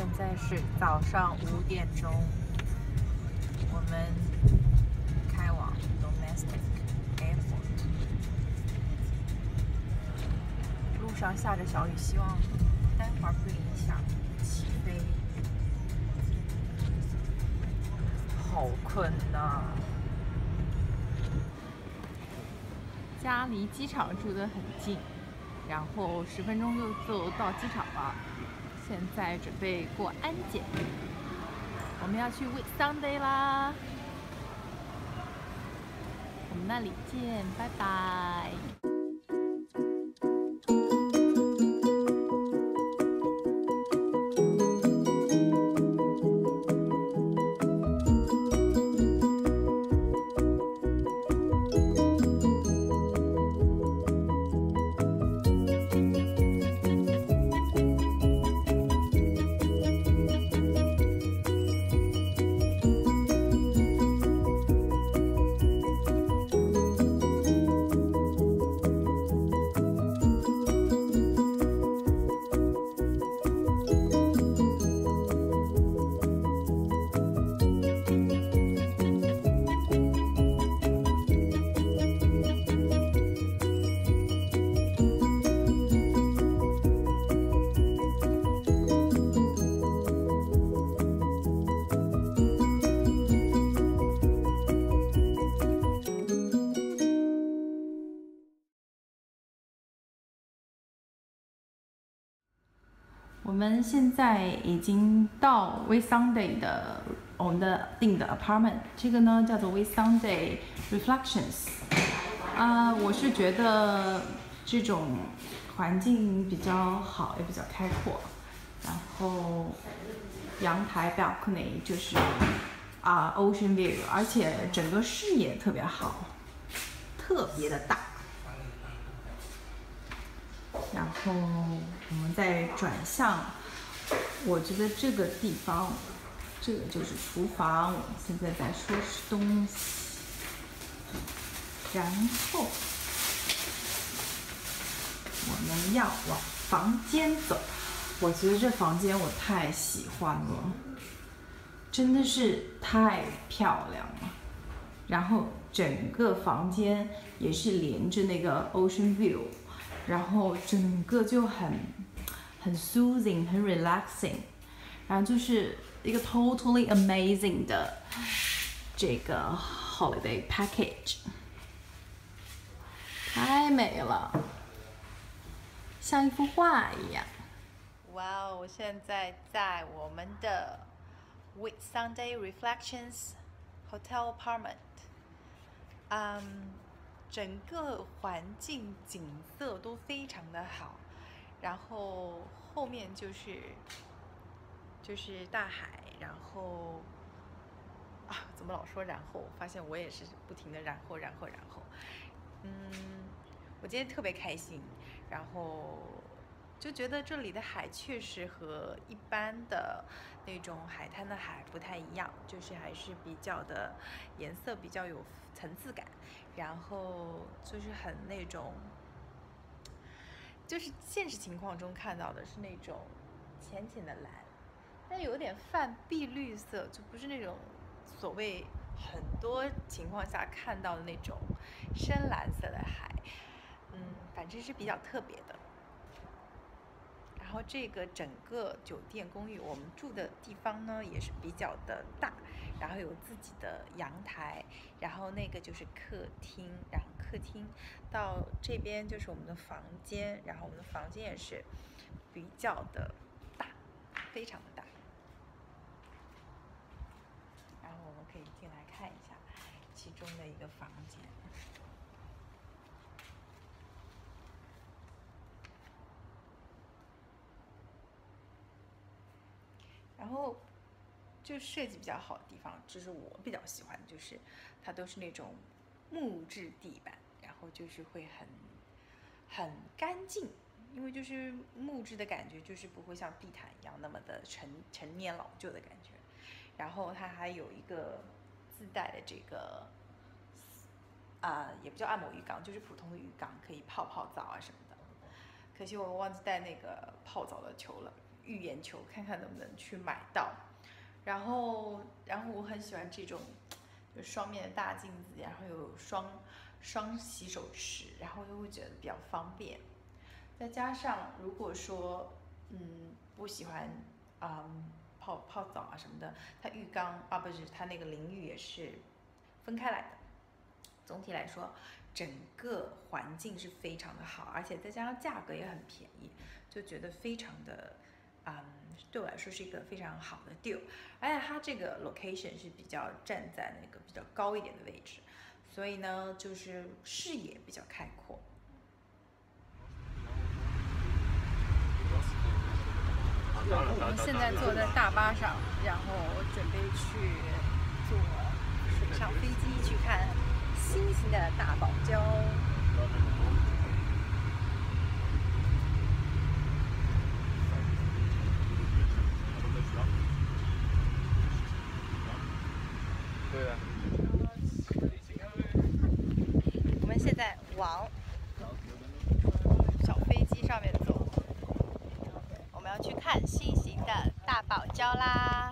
现在是早上五点钟，我们开往 Domestic Airport。路上下着小雨，希望待会儿不影响起飞。好困呐！家离机场住得很近，然后十分钟就就到机场了。现在准备过安检，我们要去 Week Sunday 啦，我们那里见，拜拜。我们现在已经到 We Sunday 的我们的订的 apartment，这个呢叫做 We Sunday Reflections。啊，我是觉得这种环境比较好，也比较开阔，然后阳台 balcony 就是啊 ocean view，而且整个视野特别好，特别的大。然后我们再转向，我觉得这个地方，这个就是厨房。我们现在在收拾东西，然后我们要往房间走。我觉得这房间我太喜欢了，真的是太漂亮了。然后整个房间也是连着那个 ocean view。然后整个就很很 soothing，很 relaxing，然后就是一个 totally amazing 的这个 holiday package，太美了，像一幅画一样。哇哦！我现在在我们的 With Sunday Reflections Hotel Apartment，嗯。整个环境景色都非常的好，然后后面就是就是大海，然后啊，怎么老说然后？发现我也是不停的然后然后然后，嗯，我今天特别开心，然后就觉得这里的海确实和一般的那种海滩的海不太一样，就是还是比较的颜色比较有层次感。然后就是很那种，就是现实情况中看到的是那种浅浅的蓝，但有点泛碧绿色，就不是那种所谓很多情况下看到的那种深蓝色的海，嗯，反正是比较特别的。然后这个整个酒店公寓，我们住的地方呢也是比较的大，然后有自己的阳台，然后那个就是客厅，然后客厅到这边就是我们的房间，然后我们的房间也是比较的大，非常的大。然后我们可以进来看一下其中的一个房间。然然后，就设计比较好的地方，这是我比较喜欢，就是它都是那种木质地板，然后就是会很很干净，因为就是木质的感觉，就是不会像地毯一样那么的陈陈年老旧的感觉。然后它还有一个自带的这个啊，也不叫按摩浴缸，就是普通的浴缸，可以泡泡澡啊什么的。可惜我忘记带那个泡澡的球了。预眼球，看看能不能去买到。然后，然后我很喜欢这种，就双面的大镜子，然后有双双洗手池，然后又会觉得比较方便。再加上如果说，嗯，不喜欢，嗯，泡泡澡啊什么的，它浴缸啊不是它那个淋浴也是分开来的。总体来说，整个环境是非常的好，而且再加上价格也很便宜，就觉得非常的，嗯，对我来说是一个非常好的 deal。而且它这个 location 是比较站在那个比较高一点的位置，所以呢，就是视野比较开阔。我们现在坐在大巴上，然后准备去坐水上飞机去看新型的大堡礁。我们现在往小飞机上面走。我们要去看新型的大堡礁啦！